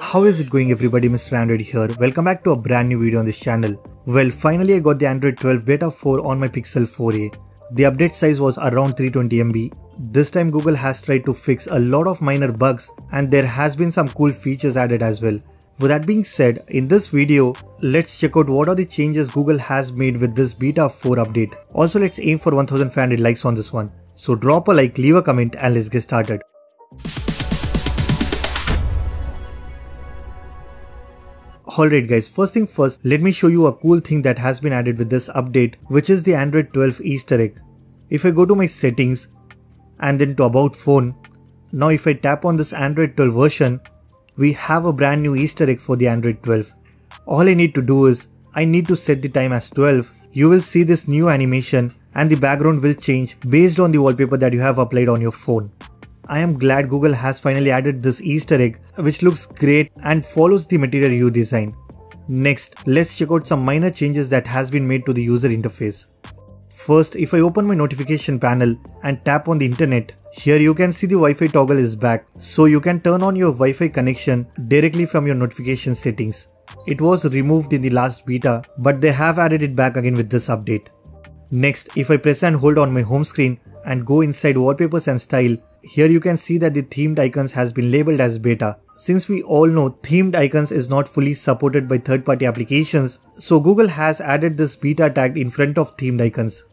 How is it going everybody Mr. Android here. Welcome back to a brand new video on this channel. Well finally I got the Android 12 beta 4 on my Pixel 4a. The update size was around 320 MB. This time Google has tried to fix a lot of minor bugs and there has been some cool features added as well. With that being said, in this video, let's check out what are the changes Google has made with this beta 4 update. Also let's aim for 1500 likes on this one. So drop a like, leave a comment and let's get started. Alright guys, first thing first, let me show you a cool thing that has been added with this update, which is the Android 12 Easter egg. If I go to my settings and then to about phone, now if I tap on this Android 12 version, we have a brand new Easter egg for the Android 12. All I need to do is, I need to set the time as 12. You will see this new animation and the background will change based on the wallpaper that you have applied on your phone. I am glad Google has finally added this easter egg which looks great and follows the Material You design. Next, let's check out some minor changes that has been made to the user interface. First, if I open my notification panel and tap on the internet, here you can see the Wi-Fi toggle is back, so you can turn on your Wi-Fi connection directly from your notification settings. It was removed in the last beta, but they have added it back again with this update. Next, if I press and hold on my home screen and go inside wallpapers and style, here you can see that the themed icons has been labeled as beta. Since we all know themed icons is not fully supported by third-party applications, so Google has added this beta tag in front of themed icons.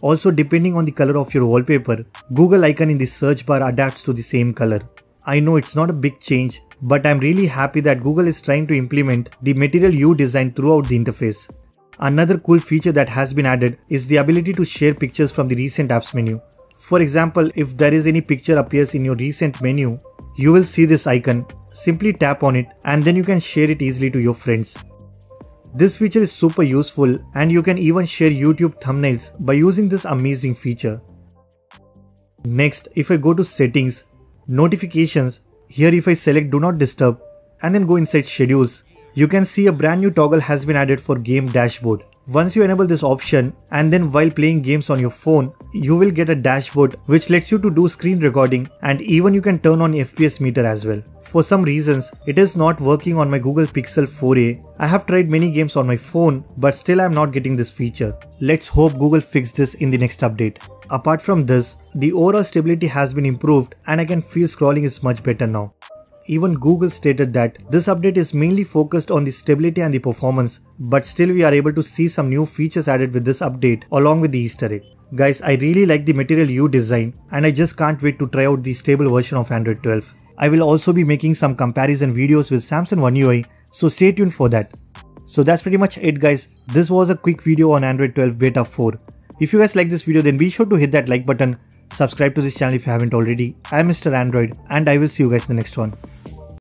Also depending on the color of your wallpaper, Google icon in the search bar adapts to the same color. I know it's not a big change, but I'm really happy that Google is trying to implement the Material You design throughout the interface. Another cool feature that has been added is the ability to share pictures from the recent apps menu. For example, if there is any picture appears in your recent menu, you will see this icon, simply tap on it and then you can share it easily to your friends. This feature is super useful and you can even share YouTube thumbnails by using this amazing feature. Next, if I go to settings, notifications, here if I select do not disturb and then go inside schedules, you can see a brand new toggle has been added for game dashboard. Once you enable this option and then while playing games on your phone, you will get a dashboard which lets you to do screen recording and even you can turn on FPS meter as well. For some reasons, it is not working on my Google Pixel 4a. I have tried many games on my phone but still I am not getting this feature. Let's hope Google fix this in the next update. Apart from this, the overall stability has been improved and I can feel scrolling is much better now. Even Google stated that this update is mainly focused on the stability and the performance, but still we are able to see some new features added with this update along with the easter egg. Guys, I really like the Material You design and I just can't wait to try out the stable version of Android 12. I will also be making some comparison videos with Samsung One UI, so stay tuned for that. So that's pretty much it guys. This was a quick video on Android 12 Beta 4. If you guys like this video then be sure to hit that like button, subscribe to this channel if you haven't already. I am Mr. Android and I will see you guys in the next one.